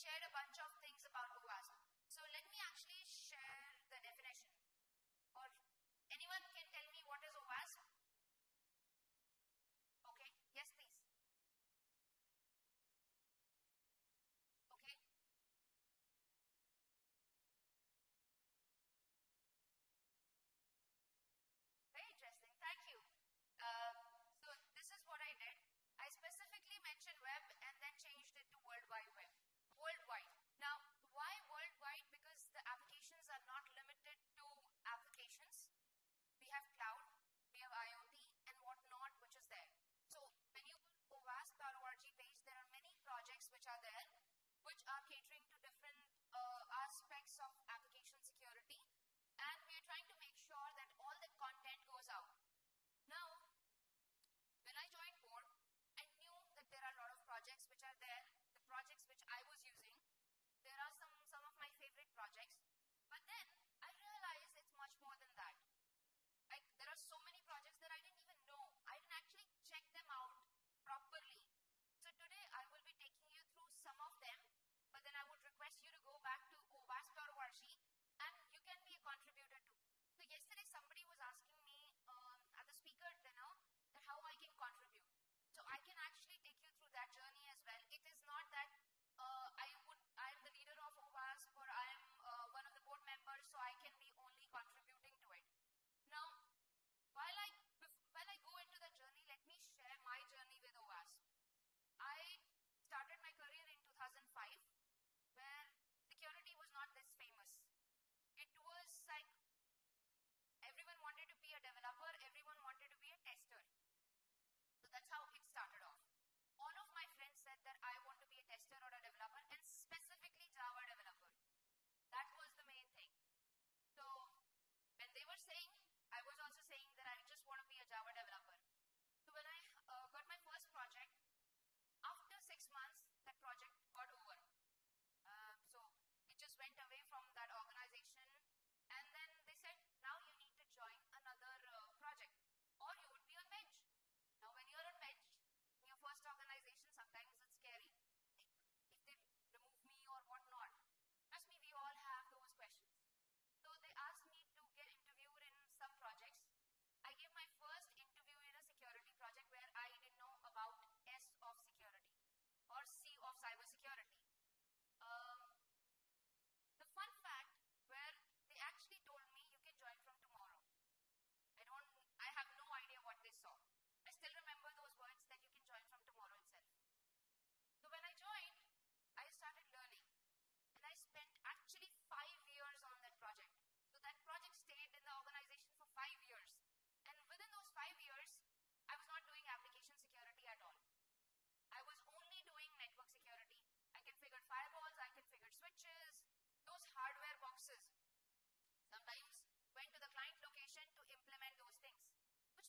shared a bunch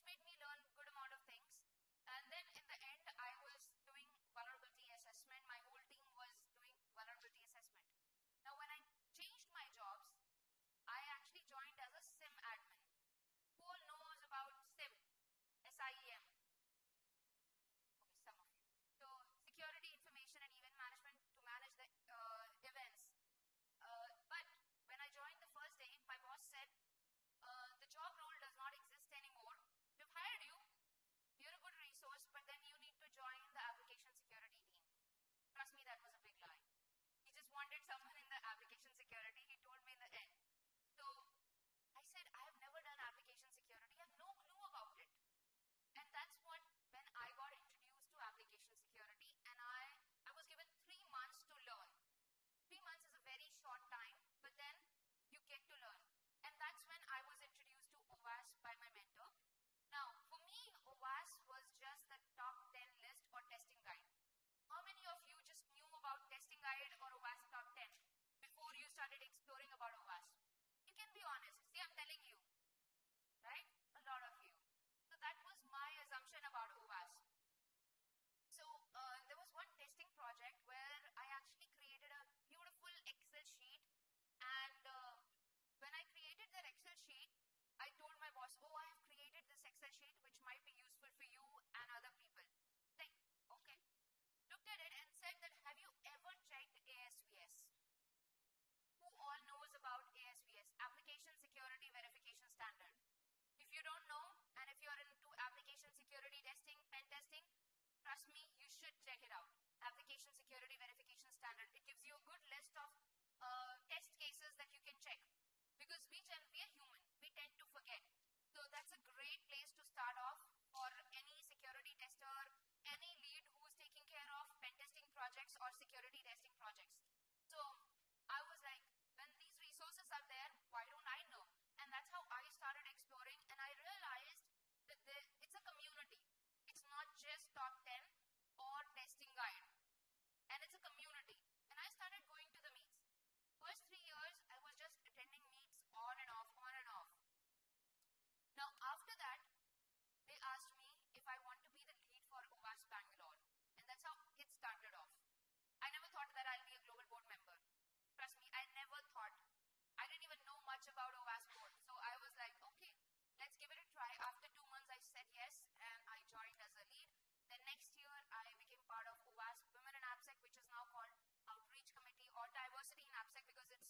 which made me learn good someone in the application security, he told me in the end Trust me, you should check it out. Application Security Verification Standard. It gives you a good list of uh, test cases that you can check. Because we, we are human. We tend to forget. So that's a great place to start off for any security tester, any lead who's taking care of pen testing projects or security testing projects. So about OWASP. So I was like, okay, let's give it a try. After two months, I said yes, and I joined as a lead. Then next year, I became part of OWASP Women in AppSec, which is now called Outreach Committee or Diversity in AppSec because it's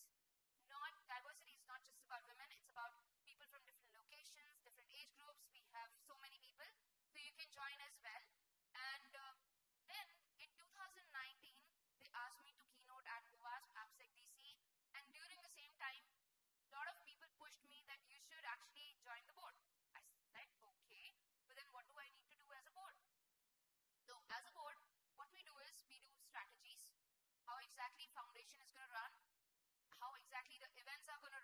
not, diversity is not just about women, it's about people from different locations, different age groups. We have so many people, so you can join as well. foundation is going to run, how exactly the events are going to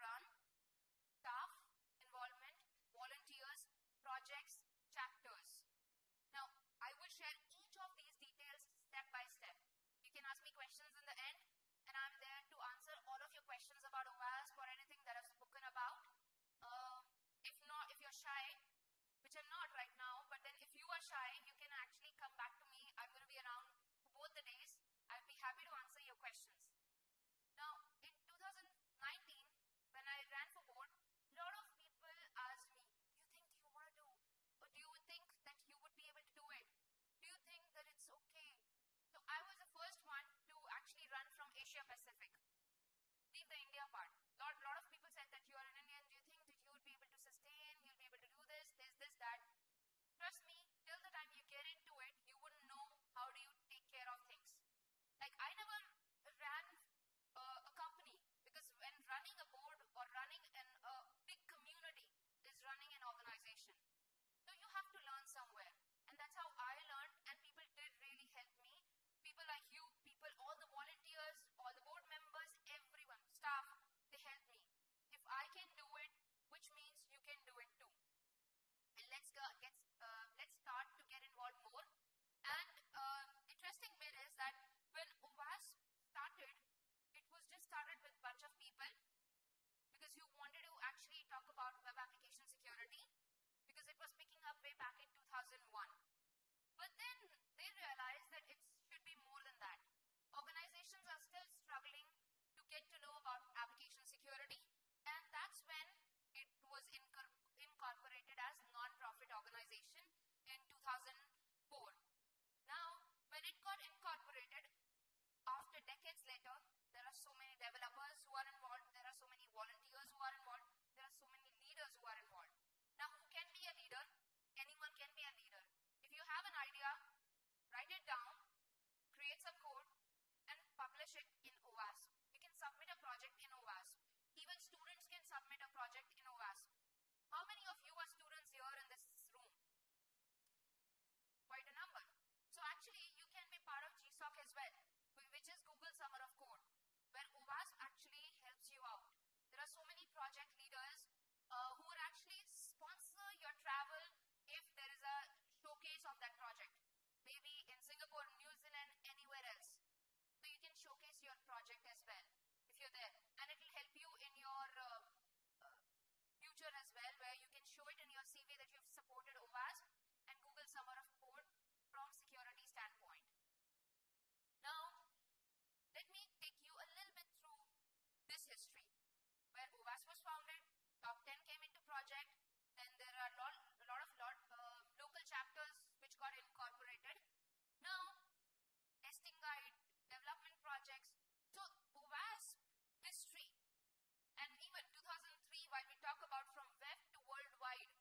what we talk about from web to worldwide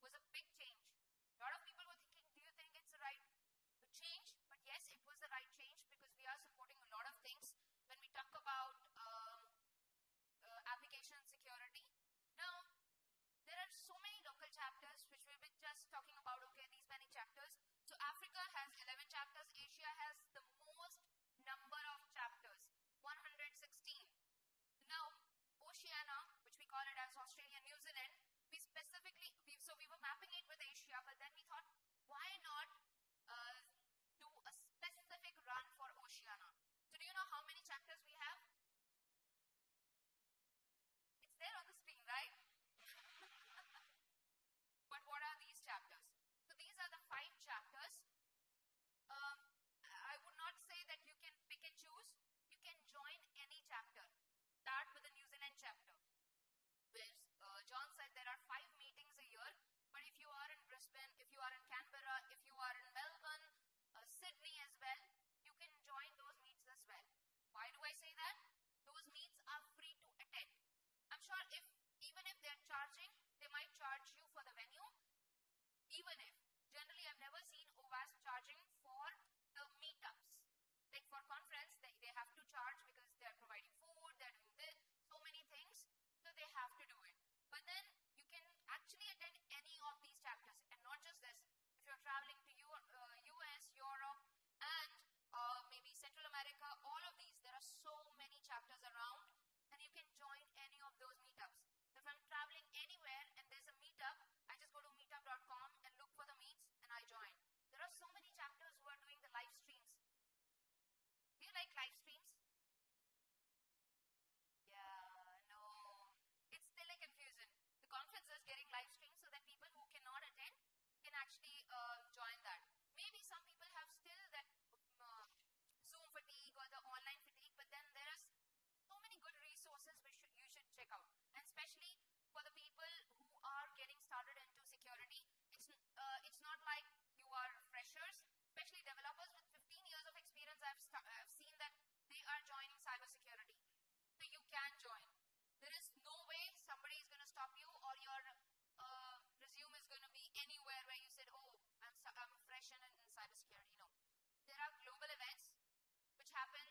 was a big change. A lot of people were thinking, do you think it's the right change? But yes, it was the right change because we are supporting a lot of things when we talk about um, uh, application security. Now, there are so many local chapters which we've been just talking about, okay, these if even if they're charging, they might charge you for the venue. Even if check out. And especially for the people who are getting started into security, it's, uh, it's not like you are freshers, especially developers with 15 years of experience, I've, I've seen that they are joining cybersecurity. So you can join. There is no way somebody is going to stop you or your uh, resume is going to be anywhere where you said, oh, I'm, I'm fresh in, in cybersecurity. No. There are global events which happen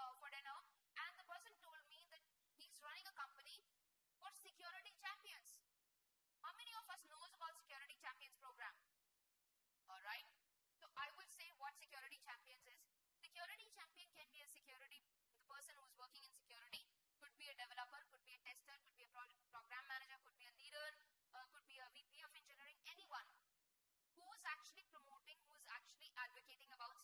uh, for dinner and the person told me that he's running a company for security champions. How many of us knows about security champions program? All right. So I would say what security champions is. Security champion can be a security, the person who's working in security could be a developer, could be a tester, could be a program manager, could be a leader, uh, could be a VP of engineering, anyone who is actually promoting, who is actually advocating about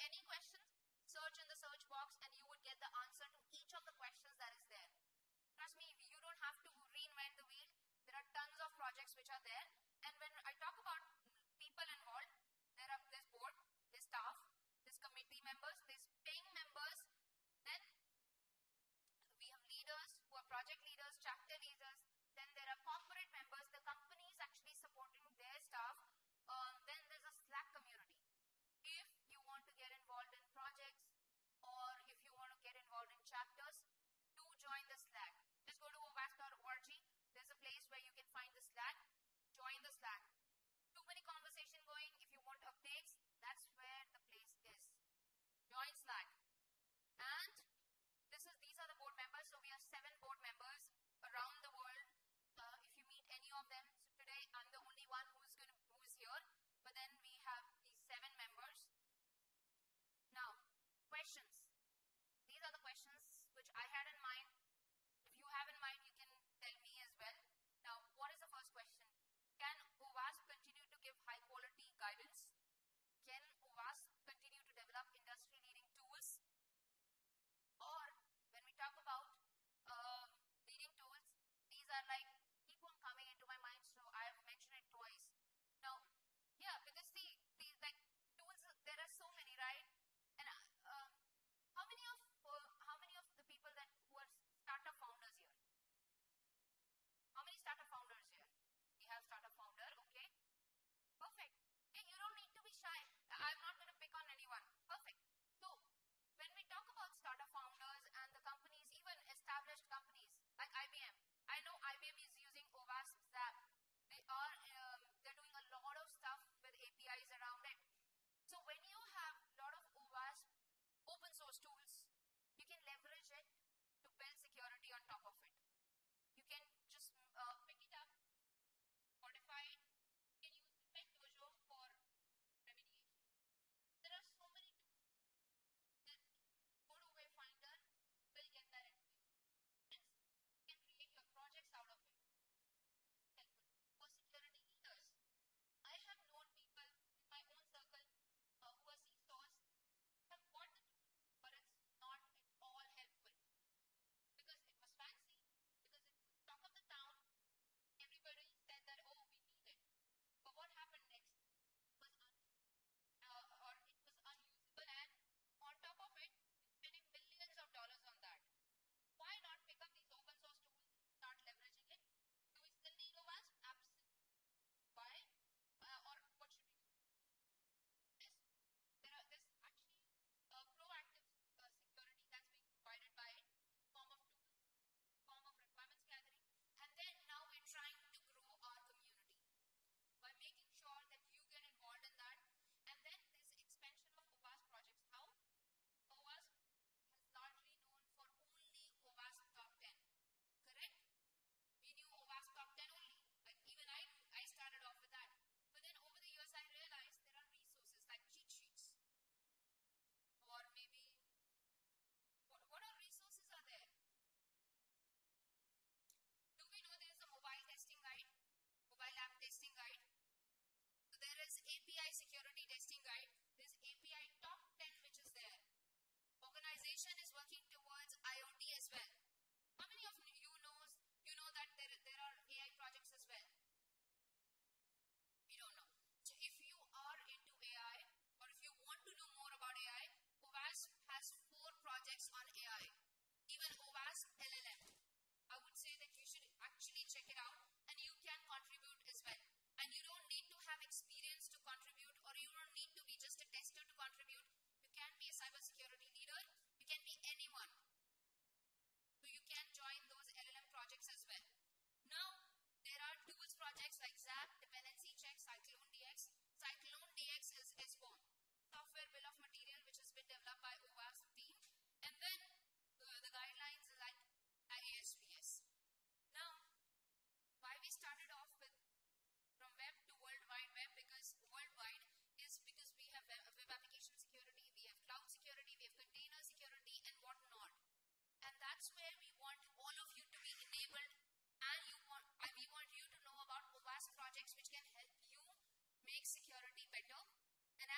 any questions? search in the search box and you would get the answer to each of the questions that is there. Trust me, you don't have to reinvent the wheel. There are tons of projects which are there. And when I talk about people involved, there are this board, this staff, this committee members, these paying members. Then we have leaders who are project leaders, chapter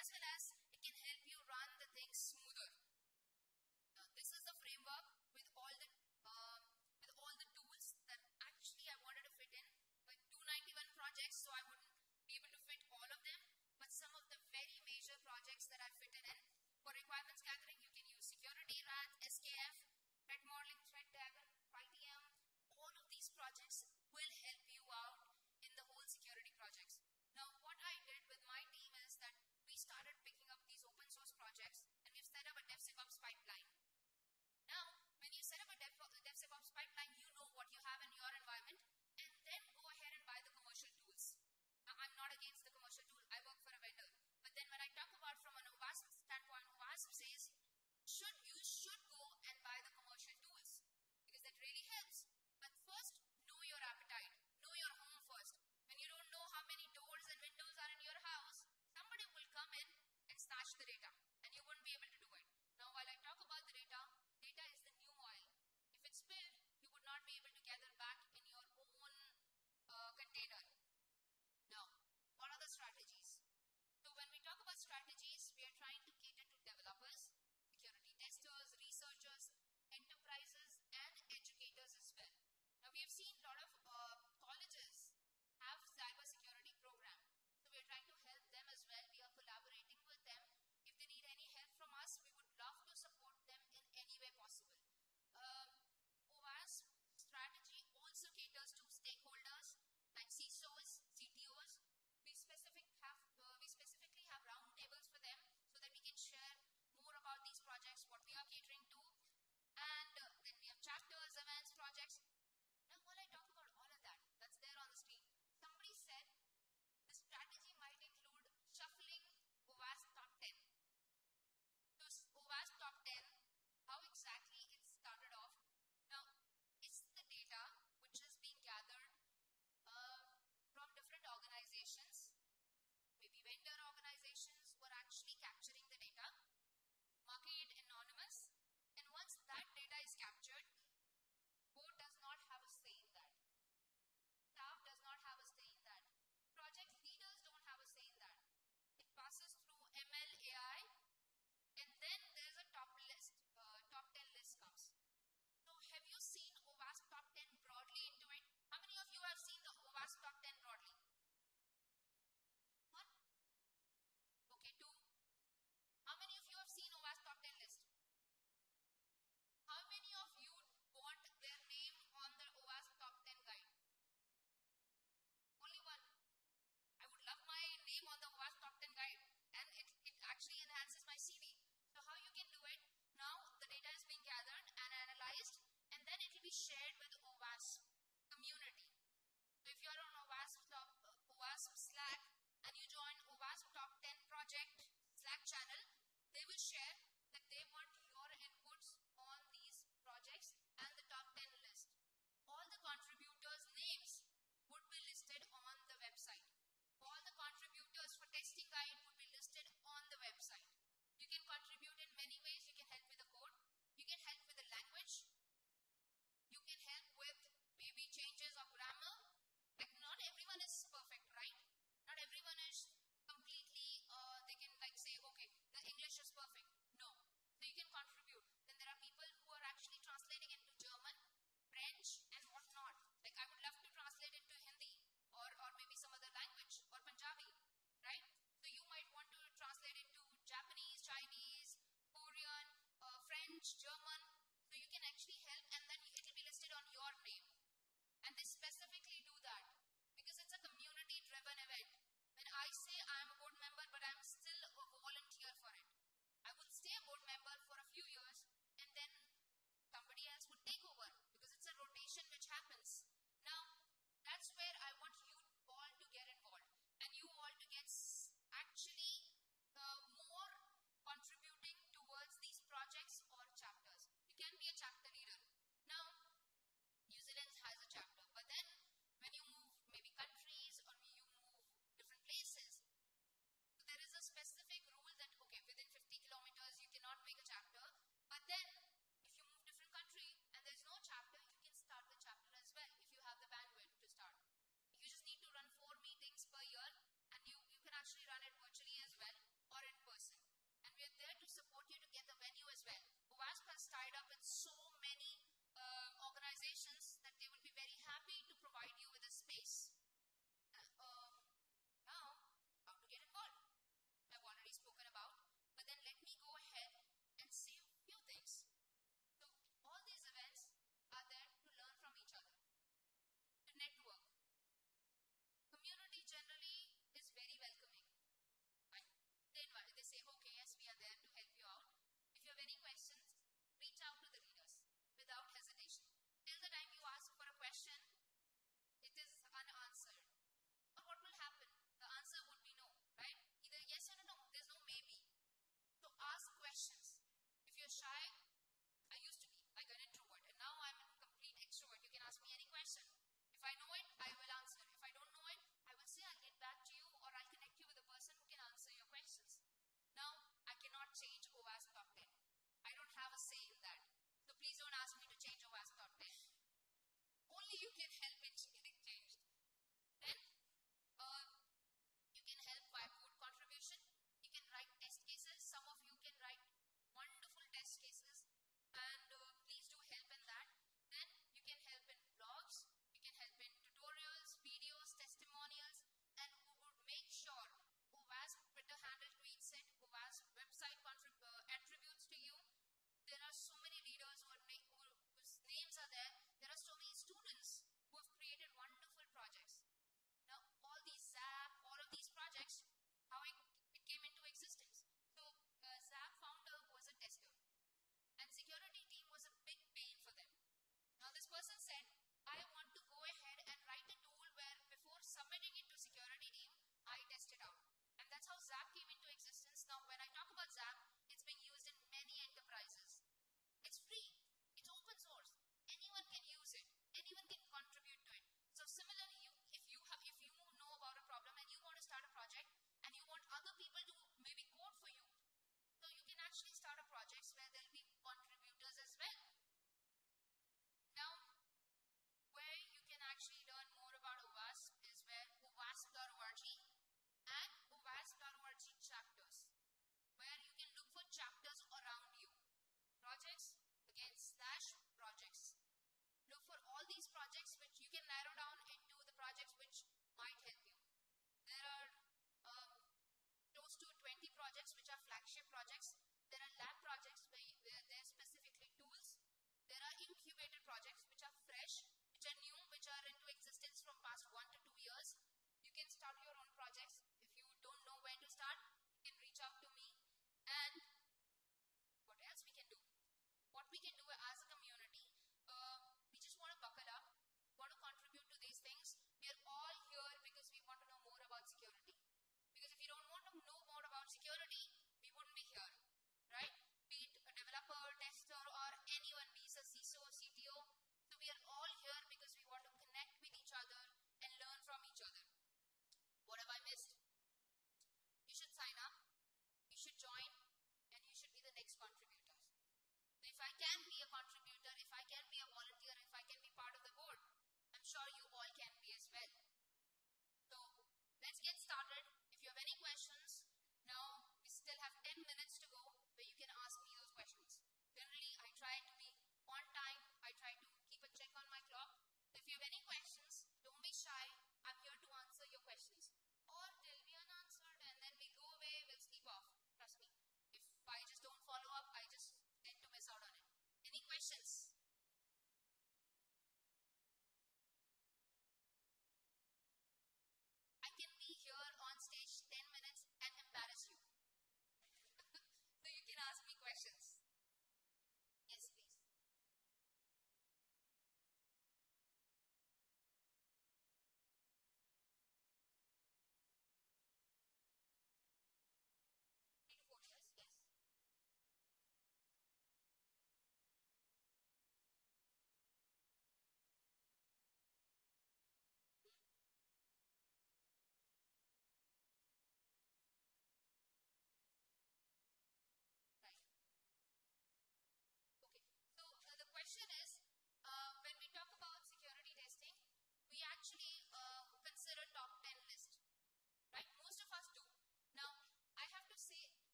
as with us,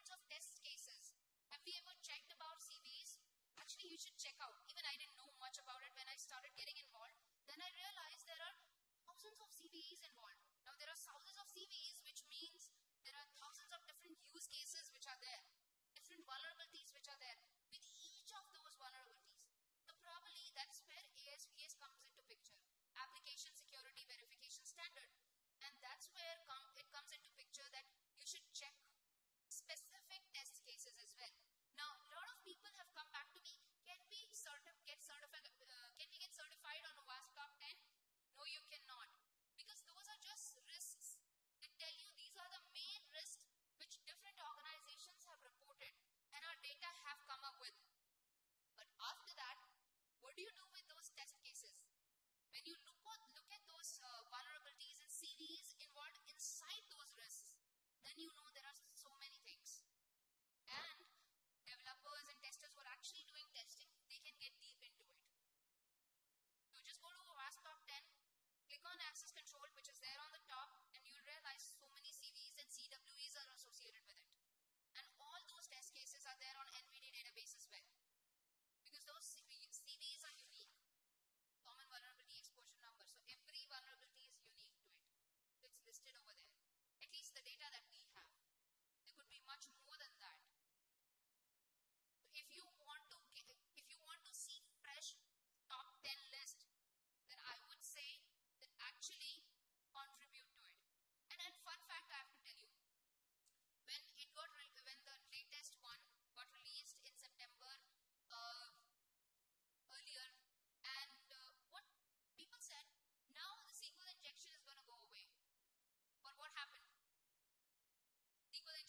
hundreds of test cases. Have we ever checked about CVEs? Actually, you should check out. Even I didn't know much about it when I started getting involved. Then I realized there are thousands of CVEs involved. Now, there are thousands of CVEs, which means there are thousands of different use cases which are there, different vulnerabilities which are there.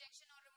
protection or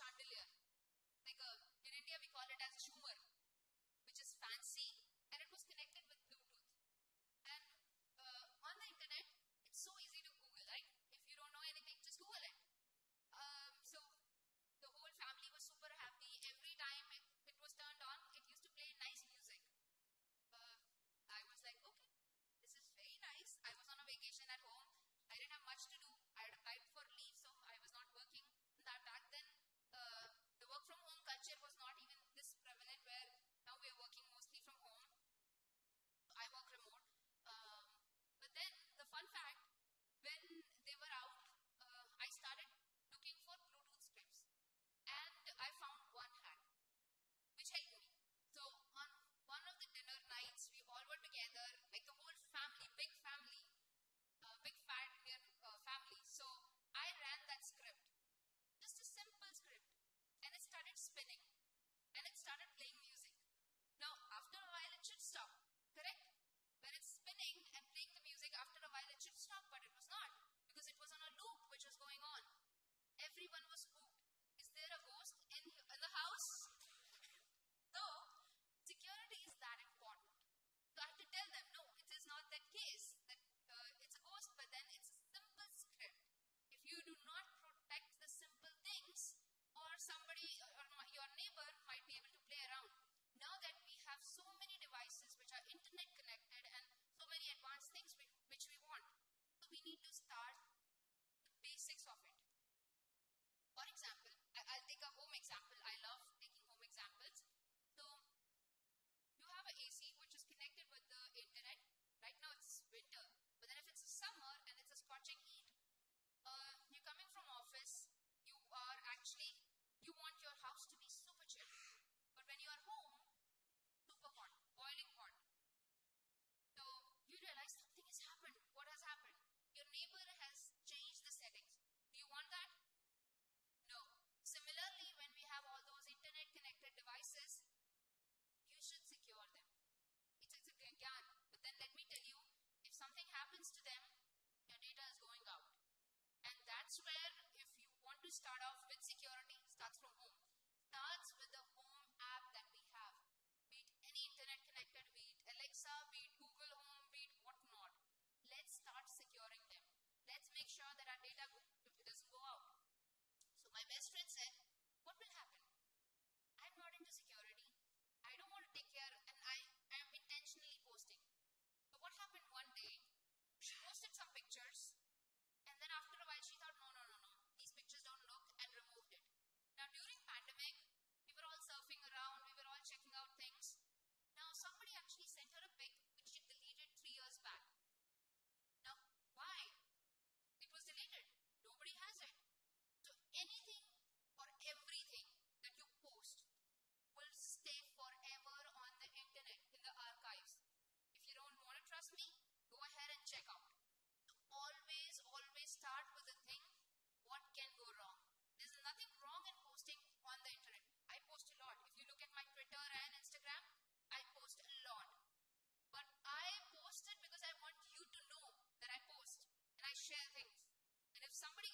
chandelier. start off with security, starts from home. Starts with the home app that we have. Be it any internet connected, be it Alexa, be it Google Home, be it whatnot. Let's start securing them. Let's make sure that our data somebody